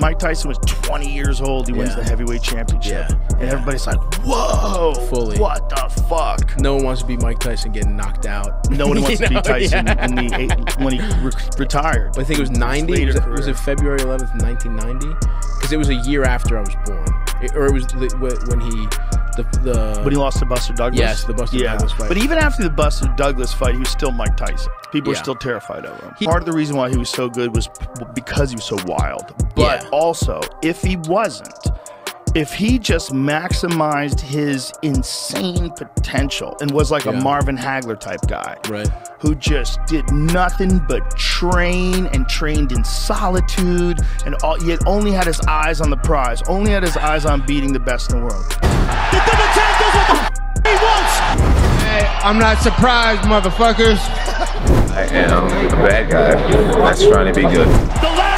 Mike Tyson was 20 years old. He wins the heavyweight championship, Yeah. and everybody's like, "Whoa, Fully. What the fuck?" No one wants to be Mike Tyson getting knocked out. No one wants to be? Tyson Yeah. in the eight, when he re- retired. I think it was 90. Later Was it, was it February 11th, 1990? Because it was a year after I was born. It- or it was the, when he, the, the When he lost to Buster Douglas. Yes, the Buster yeah. Douglas fight. But even after the Buster Douglas fight, he was still Mike Tyson. People were still terrified of him. He- Part of the reason why he was so good was because he was so wild. But Yeah. also, if he wasn't, if he just maximized his insane potential and was like a Marvin Hagler type guy, Right. who just did nothing but train and trained in solitude and all, he only had his eyes on the prize, only had his eyes on beating the best in the world. The potential he Hey, I'm not surprised, motherfuckers. I am a bad guy that's trying to be good. The last